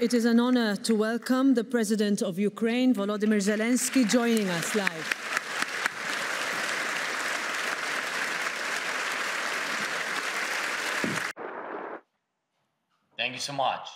It is an honor to welcome the President of Ukraine, Volodymyr Zelenskyy, joining us live. Thank you so much.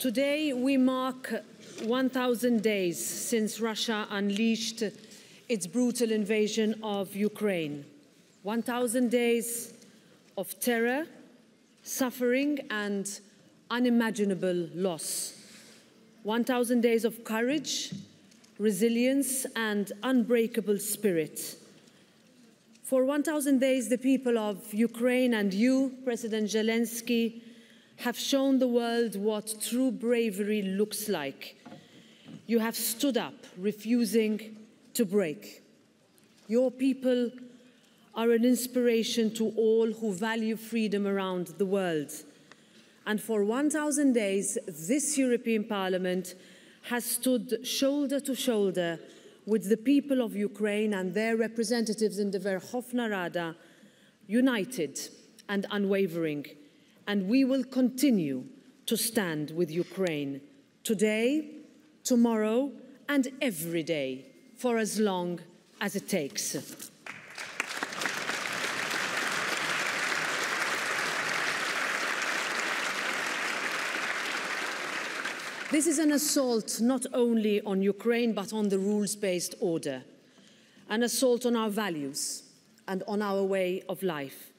Today we mark 1,000 days since Russia unleashed its brutal invasion of Ukraine. 1,000 days of terror, suffering, and unimaginable loss. 1,000 days of courage, resilience, and unbreakable spirit. For 1,000 days, the people of Ukraine and you, President Zelenskyy, have shown the world what true bravery looks like. You have stood up, refusing to break. Your people are an inspiration to all who value freedom around the world. And for 1,000 days, this European Parliament has stood shoulder to shoulder with the people of Ukraine and their representatives in the Verkhovna Rada, united and unwavering and we will continue to stand with Ukraine today, tomorrow, and every day for as long as it takes. This is an assault not only on Ukraine but on the rules based order, an assault on our values and on our way of life.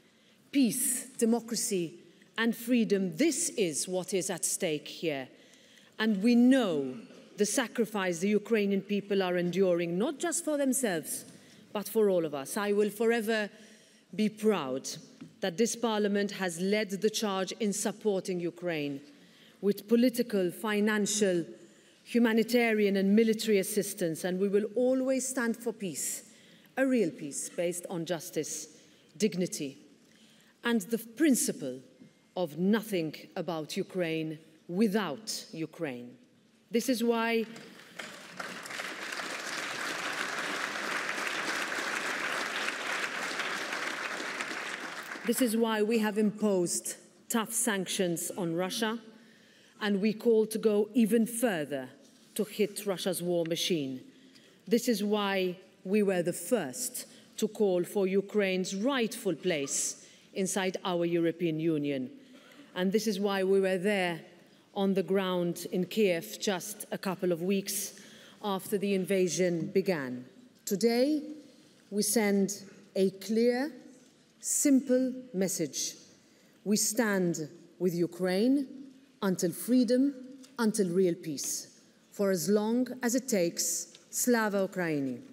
Peace, democracy, and freedom, this is what is at stake here. And we know the sacrifice the Ukrainian people are enduring, not just for themselves, but for all of us. I will forever be proud that this Parliament has led the charge in supporting Ukraine with political, financial, humanitarian, and military assistance, and we will always stand for peace, a real peace based on justice, dignity, and the principle of nothing about Ukraine without Ukraine. This is why This is why we have imposed tough sanctions on Russia and we call to go even further to hit Russia's war machine. This is why we were the first to call for Ukraine's rightful place inside our European Union and this is why we were there on the ground in Kiev just a couple of weeks after the invasion began. Today, we send a clear, simple message. We stand with Ukraine until freedom, until real peace, for as long as it takes. Slava Ukraini.